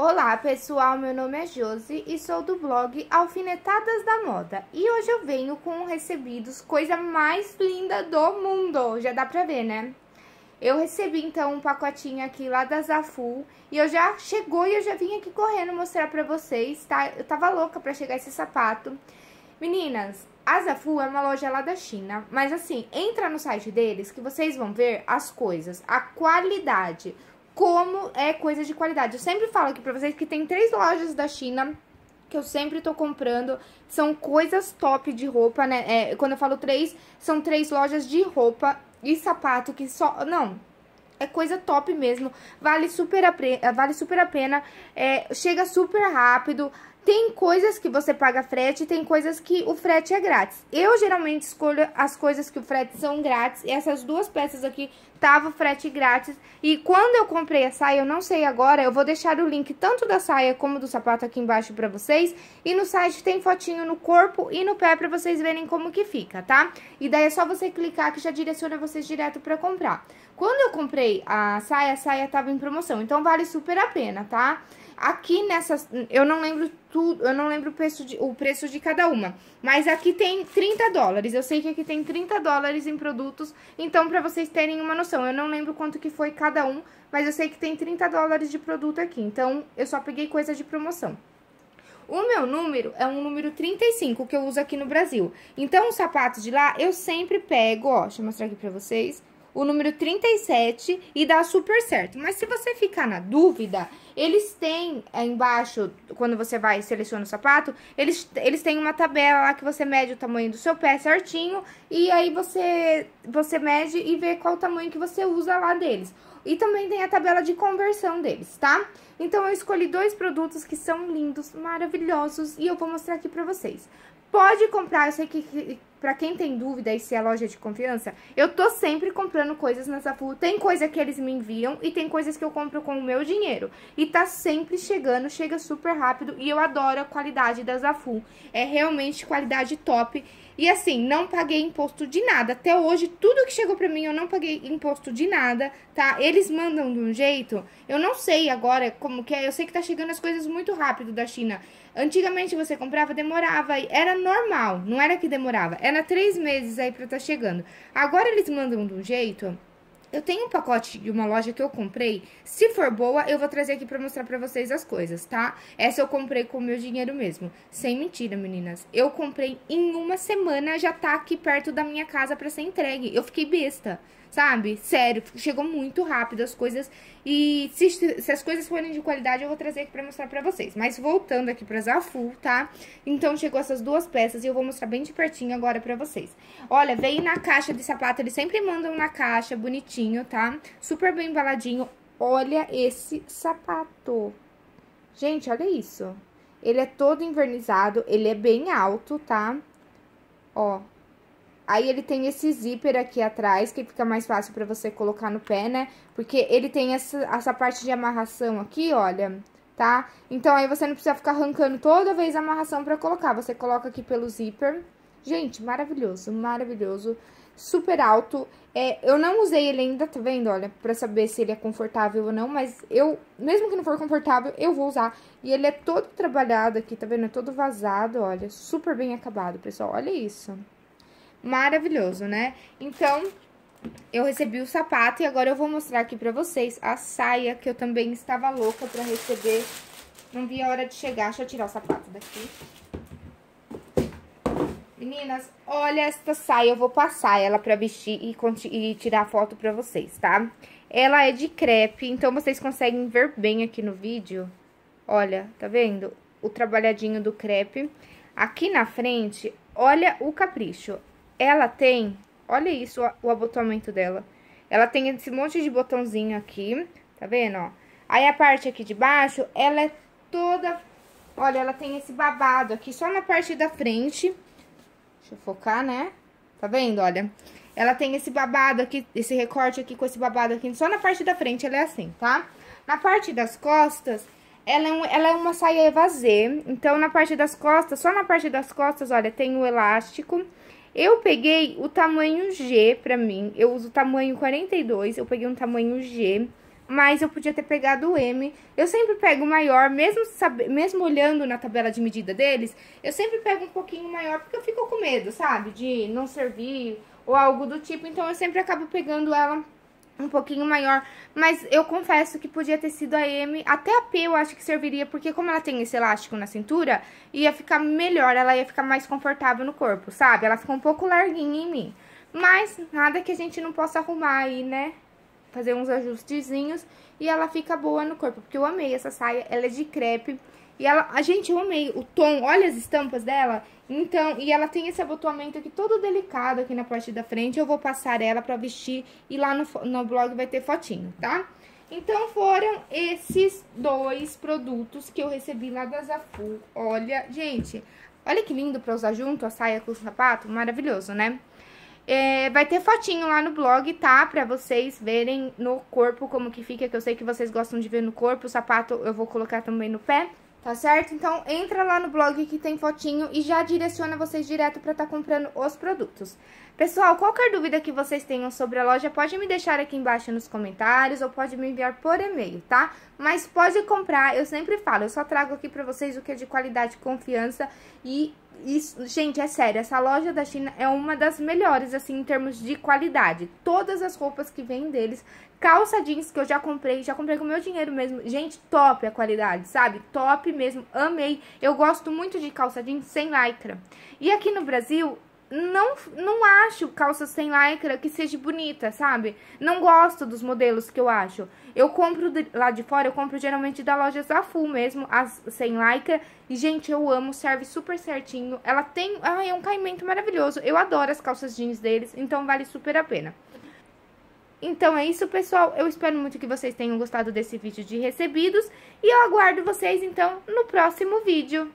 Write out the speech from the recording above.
Olá pessoal, meu nome é Josi e sou do blog Alfinetadas da Moda E hoje eu venho com recebidos, coisa mais linda do mundo, já dá pra ver né? Eu recebi então um pacotinho aqui lá da Zafu e eu já chegou e eu já vim aqui correndo mostrar pra vocês, tá? Eu tava louca pra chegar esse sapato Meninas, a Zafu é uma loja lá da China, mas assim, entra no site deles que vocês vão ver as coisas, a qualidade como é coisa de qualidade. Eu sempre falo aqui pra vocês que tem três lojas da China que eu sempre tô comprando. São coisas top de roupa, né? É, quando eu falo três, são três lojas de roupa e sapato que só... Não, é coisa top mesmo. Vale super a, vale super a pena. É, chega super rápido. Tem coisas que você paga frete, tem coisas que o frete é grátis. Eu geralmente escolho as coisas que o frete são grátis. E essas duas peças aqui tava frete grátis. E quando eu comprei a saia, eu não sei agora, eu vou deixar o link tanto da saia como do sapato aqui embaixo pra vocês. E no site tem fotinho no corpo e no pé pra vocês verem como que fica, tá? E daí é só você clicar que já direciona vocês direto pra comprar. Quando eu comprei a saia, a saia tava em promoção, então vale super a pena, tá? Aqui nessas, eu não lembro tudo, eu não lembro o preço, de, o preço de cada uma, mas aqui tem 30 dólares. Eu sei que aqui tem 30 dólares em produtos, então pra vocês terem uma noção, eu não lembro quanto que foi cada um, mas eu sei que tem 30 dólares de produto aqui, então eu só peguei coisa de promoção. O meu número é um número 35, que eu uso aqui no Brasil. Então, os sapatos de lá, eu sempre pego, ó, deixa eu mostrar aqui pra vocês o número 37 e dá super certo. Mas se você ficar na dúvida, eles têm é, embaixo, quando você vai seleciona o sapato, eles, eles têm uma tabela lá que você mede o tamanho do seu pé certinho e aí você, você mede e vê qual o tamanho que você usa lá deles. E também tem a tabela de conversão deles, tá? Então, eu escolhi dois produtos que são lindos, maravilhosos e eu vou mostrar aqui pra vocês. Pode comprar, eu sei que Pra quem tem dúvida se é loja de confiança, eu tô sempre comprando coisas na Zafu. Tem coisa que eles me enviam e tem coisas que eu compro com o meu dinheiro. E tá sempre chegando, chega super rápido e eu adoro a qualidade da Zafu. É realmente qualidade top. E assim, não paguei imposto de nada. Até hoje, tudo que chegou pra mim, eu não paguei imposto de nada, tá? Eles mandam de um jeito, eu não sei agora como que é. Eu sei que tá chegando as coisas muito rápido da China. Antigamente você comprava, demorava, era normal, não era que demorava. Era três meses aí pra tá chegando. Agora eles mandam de um jeito eu tenho um pacote de uma loja que eu comprei. Se for boa, eu vou trazer aqui pra mostrar pra vocês as coisas, tá? Essa eu comprei com o meu dinheiro mesmo. Sem mentira, meninas. Eu comprei em uma semana, já tá aqui perto da minha casa pra ser entregue. Eu fiquei besta sabe? Sério, chegou muito rápido as coisas. E se, se, as coisas forem de qualidade, eu vou trazer aqui pra mostrar pra vocês. Mas voltando aqui pra Zafu, tá? Então, chegou essas duas peças e eu vou mostrar bem de pertinho agora pra vocês. Olha, veio na caixa de sapato, eles sempre mandam na caixa, bonitinho, tá? Super bem embaladinho. Olha esse sapato. Gente, olha isso. Ele é todo invernizado, ele é bem alto, tá? Ó, Aí ele tem esse zíper aqui atrás, que fica mais fácil pra você colocar no pé, né? Porque ele tem essa, essa parte de amarração aqui, olha, tá? Então aí você não precisa ficar arrancando toda vez a amarração pra colocar. Você coloca aqui pelo zíper. Gente, maravilhoso, maravilhoso. Super alto. É, eu não usei ele ainda, tá vendo? Olha, pra saber se ele é confortável ou não. Mas eu, mesmo que não for confortável, eu vou usar. E ele é todo trabalhado aqui, tá vendo? É todo vazado, olha. Super bem acabado, pessoal. Olha isso maravilhoso, né? Então, eu recebi o sapato e agora eu vou mostrar aqui pra vocês a saia que eu também estava louca pra receber. Não vi a hora de chegar. Deixa eu tirar o sapato daqui. Meninas, olha esta saia. Eu vou passar ela pra vestir e, e tirar foto pra vocês, tá? Ela é de crepe, então vocês conseguem ver bem aqui no vídeo. Olha, tá vendo? O trabalhadinho do crepe. Aqui na frente, olha o capricho ela tem, olha isso, o abotoamento dela. Ela tem esse monte de botãozinho aqui, tá vendo, ó? Aí a parte aqui de baixo, ela é toda, olha, ela tem esse babado aqui só na parte da frente. Deixa eu focar, né? Tá vendo, olha? Ela tem esse babado aqui, esse recorte aqui com esse babado aqui, só na parte da frente ela é assim, tá? Na parte das costas, ela é, um, ela é uma saia evasê, então na parte das costas, só na parte das costas, olha, tem o elástico eu peguei o tamanho G pra mim, eu uso o tamanho 42, eu peguei um tamanho G, mas eu podia ter pegado o M. Eu sempre pego o maior, mesmo, sabe, mesmo olhando na tabela de medida deles, eu sempre pego um pouquinho maior, porque eu fico com medo, sabe? De não servir ou algo do tipo, então eu sempre acabo pegando ela um pouquinho maior, mas eu confesso que podia ter sido a M, até a P eu acho que serviria, porque como ela tem esse elástico na cintura, ia ficar melhor, ela ia ficar mais confortável no corpo, sabe? Ela ficou um pouco larguinha em mim, mas nada que a gente não possa arrumar aí, né? Fazer uns ajustezinhos e ela fica boa no corpo, porque eu amei essa saia, ela é de crepe, e ela, a gente, eu amei o tom, olha as estampas dela. Então, e ela tem esse abotoamento aqui todo delicado aqui na parte da frente. Eu vou passar ela pra vestir e lá no, no blog vai ter fotinho, tá? Então, foram esses dois produtos que eu recebi lá da Zafu. Olha, gente, olha que lindo pra usar junto a saia com o sapato. Maravilhoso, né? É, vai ter fotinho lá no blog, tá? Pra vocês verem no corpo como que fica, que eu sei que vocês gostam de ver no corpo. O sapato eu vou colocar também no pé. Tá certo? Então, entra lá no blog que tem fotinho e já direciona vocês direto para estar tá comprando os produtos. Pessoal, qualquer dúvida que vocês tenham sobre a loja, pode me deixar aqui embaixo nos comentários ou pode me enviar por e-mail, tá? Mas pode comprar, eu sempre falo, eu só trago aqui para vocês o que é de qualidade, confiança e isso, gente, é sério, essa loja da China é uma das melhores, assim, em termos de qualidade. Todas as roupas que vêm deles, calça jeans que eu já comprei, já comprei com meu dinheiro mesmo. Gente, top a qualidade, sabe? Top mesmo, amei. Eu gosto muito de calça jeans sem lycra. E aqui no Brasil, não, não acho calça sem lycra que seja bonita, sabe? Não gosto dos modelos que eu acho. Eu compro de, lá de fora, eu compro geralmente da loja Zafu mesmo, as sem lycra. E, gente, eu amo, serve super certinho. Ela tem, ah, é um caimento maravilhoso. Eu adoro as calças jeans deles, então vale super a pena. Então é isso, pessoal. Eu espero muito que vocês tenham gostado desse vídeo de recebidos. E eu aguardo vocês, então, no próximo vídeo.